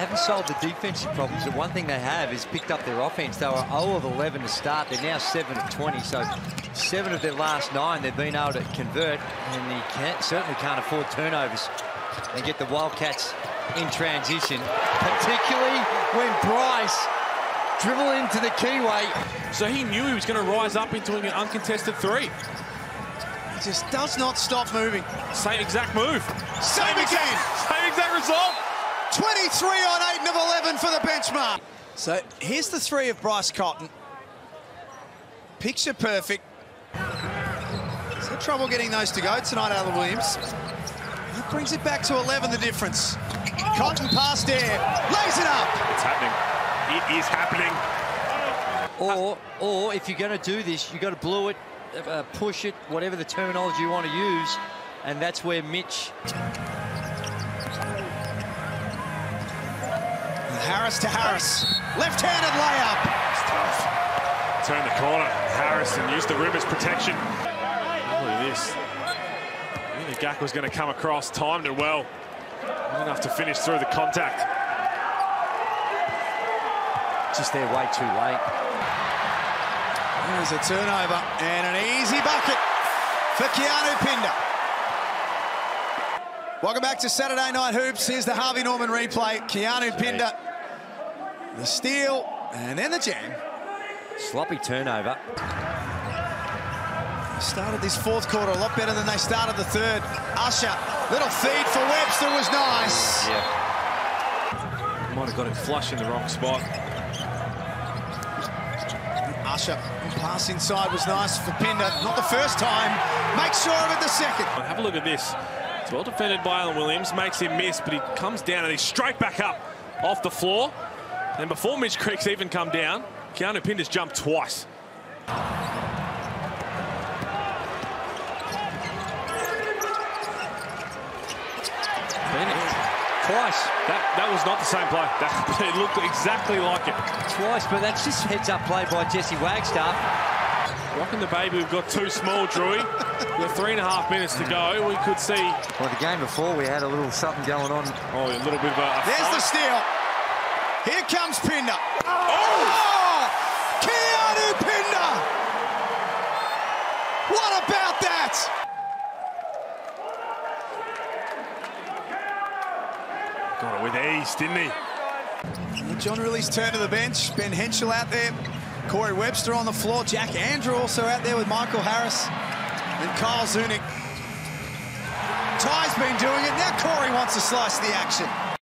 haven't solved the defensive problems. The one thing they have is picked up their offense. They were 0 of 11 to start. They're now 7 of 20. So seven of their last nine they've been able to convert. And they can't, certainly can't afford turnovers and get the Wildcats in transition, particularly when Bryce dribble into the keyway. So he knew he was going to rise up into an uncontested three. He just does not stop moving. Same exact move. Same again. Same exact result. 23 on 8 of 11 for the benchmark. So here's the three of Bryce Cotton. Picture perfect. He's had trouble getting those to go tonight, Alan Williams. He brings it back to 11, the difference. Cotton past air, lays it up. It's happening. It is happening. Or, or if you're going to do this, you've got to blow it, uh, push it, whatever the terminology you want to use. And that's where Mitch Harris to Harris. Left-handed layup. It's tough. Turn the corner. Harrison used the rim as protection. Look at this. I think the Gak was going to come across, timed it well. Not enough to finish through the contact. just there way too late. There's a turnover and an easy bucket for Keanu Pinder. Welcome back to Saturday Night Hoops. Here's the Harvey Norman replay. Keanu Pinder, the steal, and then the jam. Sloppy turnover. Started this fourth quarter a lot better than they started the third. Usher, little feed for Webster was nice. Yeah. Might have got it flush in the wrong spot. Usher, pass inside was nice for Pinder. Not the first time. Makes sure of it the second. Have a look at this. It's well defended by Alan Williams. Makes him miss, but he comes down and he's straight back up off the floor. And before Mitch Creek's even come down, Keanu Pinder's jumped twice. Bennett. Twice. That that was not the same play. That, it looked exactly like it. Twice, but that's just heads up play by Jesse Wagstaff. Rocking the baby, we've got too small, Drewy. With three and a half minutes to go, we could see Well, the game before we had a little something going on. oh, a little bit of a. a There's the fight. steal. Here comes Pinder. Oh! oh! Keanu Pinder! What about that? Got it with ease, didn't he? John Rillie's turn to the bench. Ben Henshall out there. Corey Webster on the floor. Jack Andrew also out there with Michael Harris and Kyle Zunic. Ty's been doing it. Now Corey wants a slice of the action.